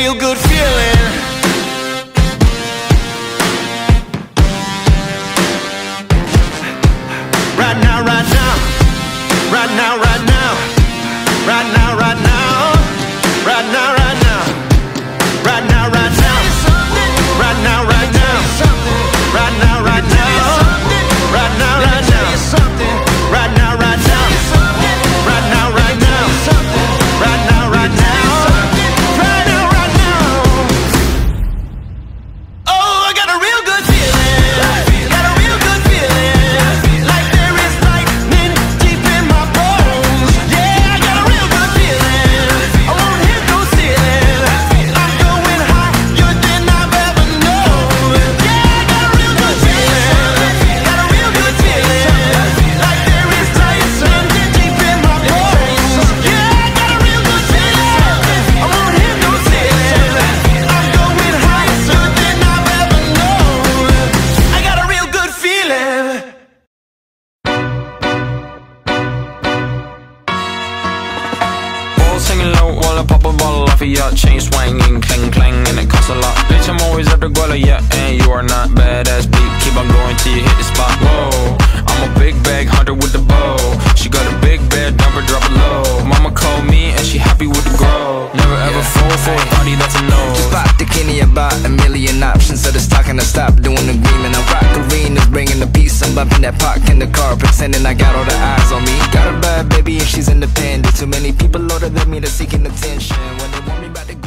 real good feeling. Tryna pop a bottle off of your chain swinging, clang clang, and it costs a lot. Bitch, I'm always up to Guala, yeah, and you are not badass beat. Keep on going till you hit the spot. Whoa. I stop doing the green and I rock arenas, bringing the peace. I'm bumping that park in the car, pretending I got all the eyes on me. Got a bad baby and she's independent. Too many people older than me They're seeking attention. When they want me, about to